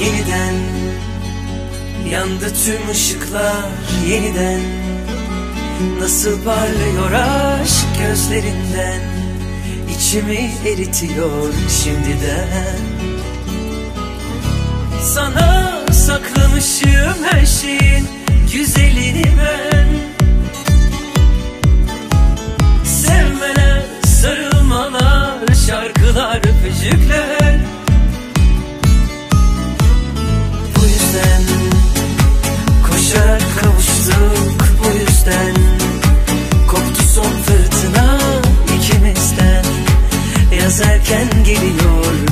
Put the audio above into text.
yeniden. Yandı tüm ışıklar yeniden. Nasıl parlıyor aşk gözlerinden? İçimi eritiyor şimdiden. Sana saklamışım her şeyin güzelini ben. Sevmeler, sarılmalar, şarkılar, öpücükler yazarken geliyor.